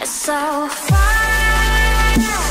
It's so far.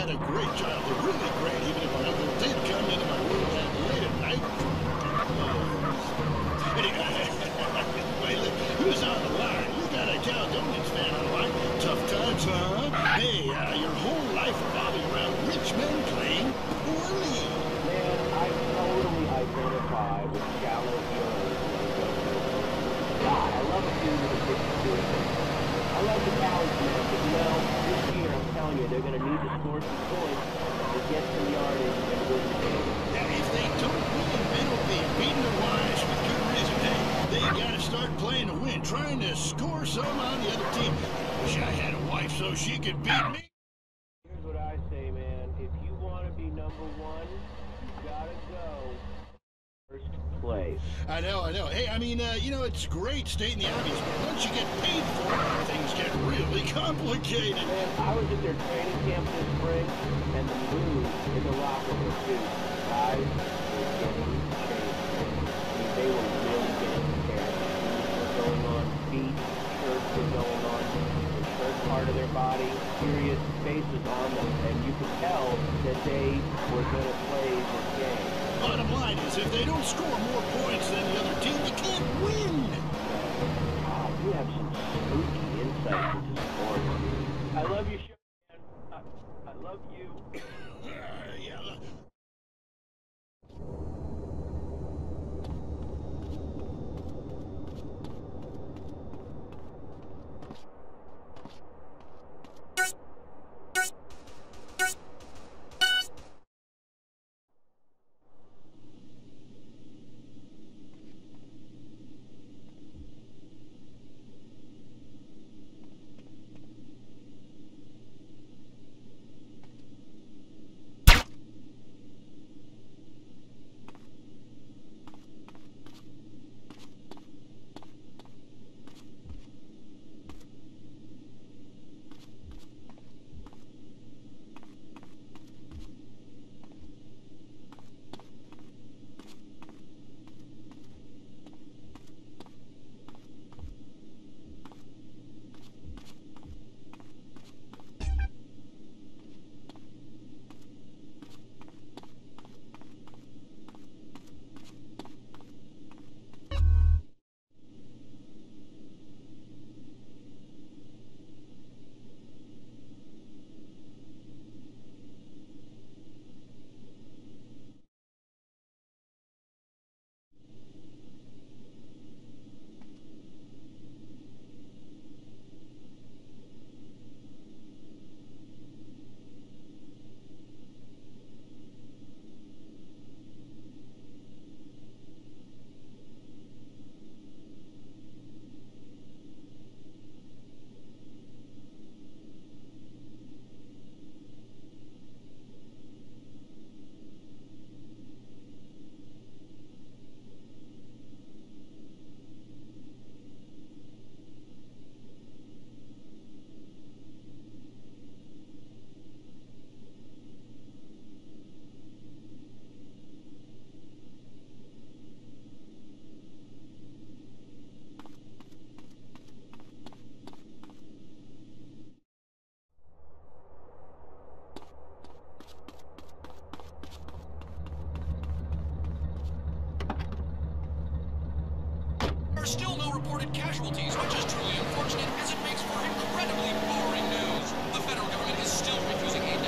Had a great childhood, really great, even if my uncle did come into my room that late at night. Wait, who's on the line? You got a Caledonians fan on the line. Tough times, huh? Hey, uh, your whole life revolving around rich men playing poorly. Man, I totally identify with shallow. God, I love a of the big stories. I love the Cowards, man, but you know, this year, I'm telling you, they're going to need to score some points to get some yardage and win the game. Now, if they don't win, will be beating their wives with good reason. Hey, they gotta start playing to win, trying to score some on the other team. Wish I had a wife so she could beat me. Here's what I say, man. If you want to be number one, you gotta go first place. I know, I know. Hey, I mean, uh, you know, it's great stating the obvious, but once you get paid for it, things get really complicated. Man, I was at their training camp this spring, and the mood in the locker room, too. Guys were getting changed. I mean, they were really getting prepared. Shoes were going on, feet, shirts were going on, the shirt part of their body, serious faces on them, and you could tell that they were going to play this game. Bottom line is, if they don't score more points than the other team, they can't win. Ah, God, you have some spooky insights still no reported casualties, which is truly unfortunate as it makes for incredibly boring news. The federal government is still refusing aid.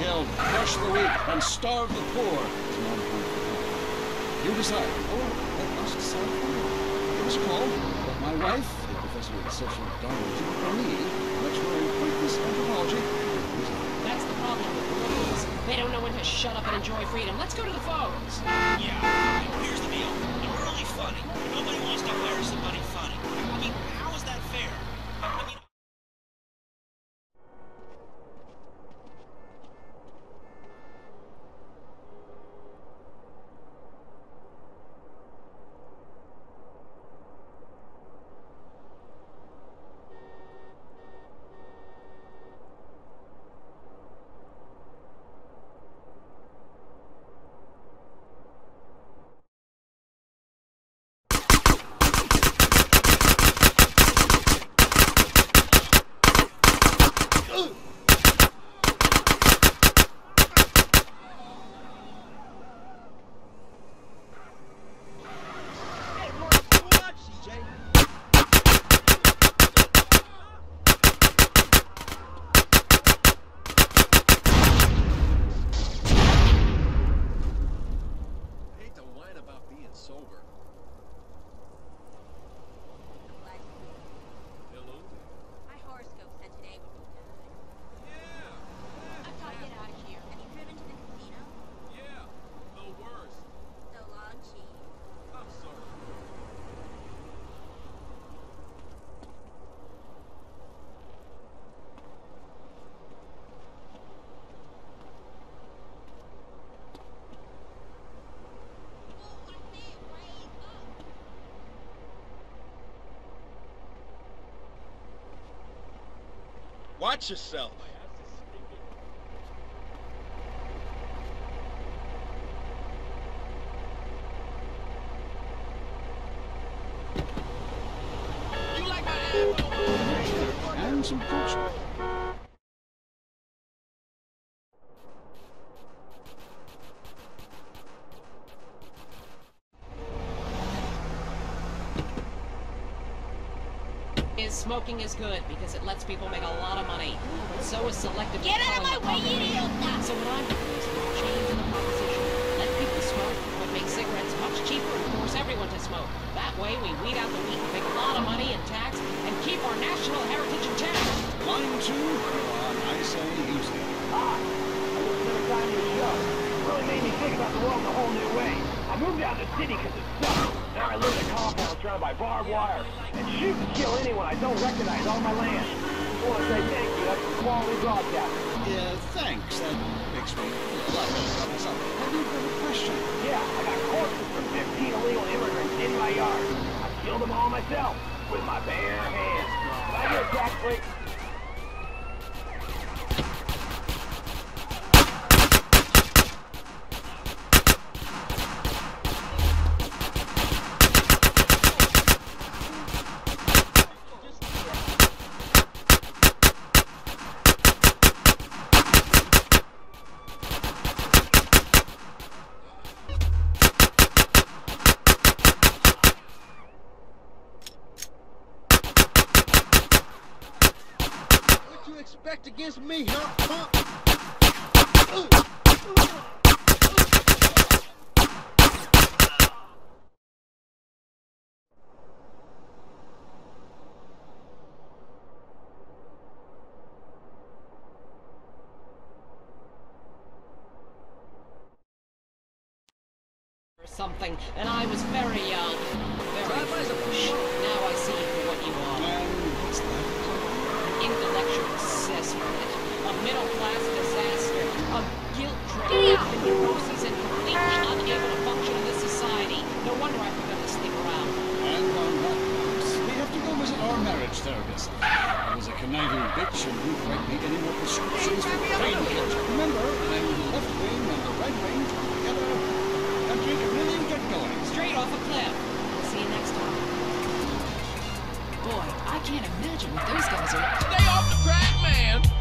Killed, crush the weak and starve the poor? You decide. Or let us decide for you. Give us call. Let my wife, a professor of social Darwinism, or me, lecturer in pointless anthropology, That's the problem with liberals. They don't know when to shut up and enjoy freedom. Let's go to the phones. Yeah, here's the deal. I'm really funny. Nobody wants to hire somebody funny. I mean, how is that fair? I mean, I hate to whine about being sober. Hello My horoscope said today would be good. Yeah, I've got to get out of here. Have you driven to the casino? yeah, the worst. So long, Chief. I'm sorry. Watch yourself. You like my apple? and some culture. Is smoking is good because it lets people make a lot of money. So is selective Get out of my way, the you idiot! So what I'm doing is changing the proposition. Let people smoke, but make cigarettes much cheaper and force everyone to smoke. That way we weed out the weak, make a lot of money in tax, and keep our national heritage intact. Line two, go on, I say use it. Ah, I listened to the time of your show. It really made me think about the world in a whole new way. I moved out of the city because it sucked. Now I live in a compound surrounded by barbed wire and shoot and kill anyone I don't recognize on my land. I want to say thank you. That's quality broadcasting. Yeah, thanks. That makes me feel a lot better about myself. Have you got a question? Yeah, I got corpses from 15 illegal immigrants in my yard. I killed them all myself with my bare hands. Can I get a jack, please? Expect against me, huh? huh? or something, and I was very young. Very foolish. Now I see for what you are. And? Intellectual cesspit. A middle-class disaster. A guilt-driven with neuroses and completely ah. unable to function in this society. No wonder I prefer to sleep around. And on that note, we have to go visit our marriage therapist. I was a conniving bitch and won't write me any more prescriptions for painkillers. Remember, I'm the left wing and the right wing together. Country can really get going. Straight off a cliff. See you next time. Boy, I can't imagine what those guys are. Stay off the crack, man!